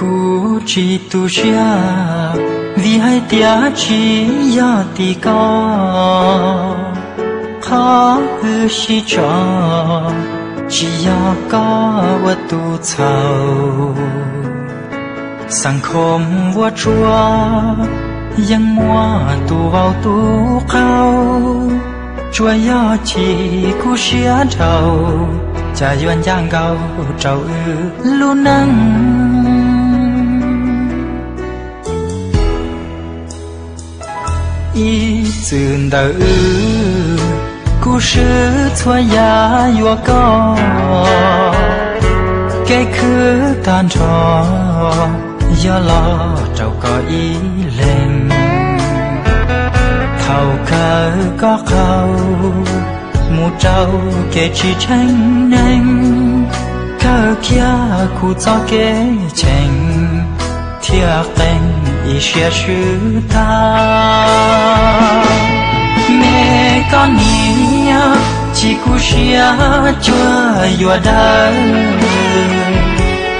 cú chi tu xia, vì hai tia chi ya ti có khó hư si cho chỉ ya có wa tu chào sang khom wa chua, yang mua tu vào tu khao. Chua ya chỉ cú xia đầu cha yuan giang gao trâu lu nắng y dừng đỡ故事错呀越高，cái khứ tan trò do lo trâu có ý lên thầu cờ có khâu mu trâu kể chỉ tranh nhanh cờ kia cụ cho kế tranh thiệt tình ý sẽ sư ta Chỉ cú xia chúa yua đời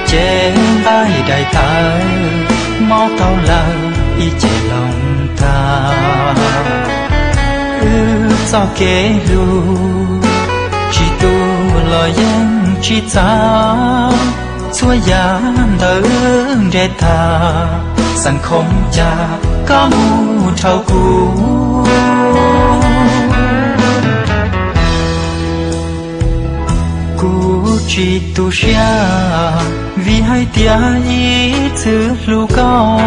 chén vai đại ta mau tao là y chế lòng ta. Ư cho kế lu chỉ tu lo yên chỉ ta. Xua ya đỡ để ta sẵn không cha có mu thâu cũ. Cô chỉ tu xia vì hai tia ý chữ lu cao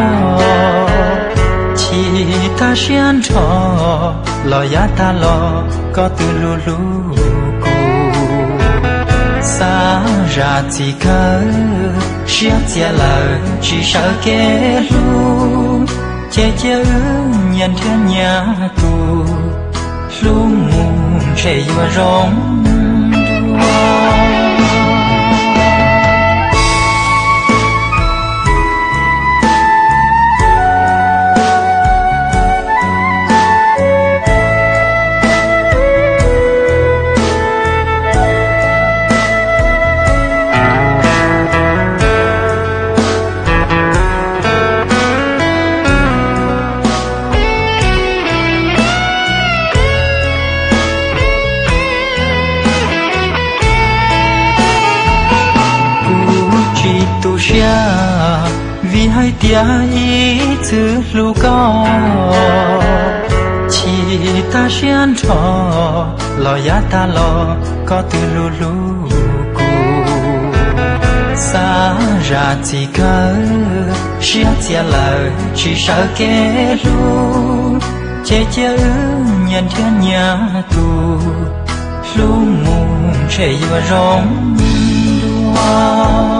chỉ ta xian trò lo ya ta lo, có từ lu lu cô xa ra chỉ cơ xia chia lờ chỉ sợ kẻ lu che chế nhận thiên nhà tu lu mù che vừa rong xia vì hai tia ý chữ lu cao chỉ ta xiên trò, lo ya ta lo, có từ lu lu cu xa ra chỉ cơ xia chia lờ chỉ sợ kẻ lu chế chế nhận thiên nhà tu lu mù chế vừa rong đua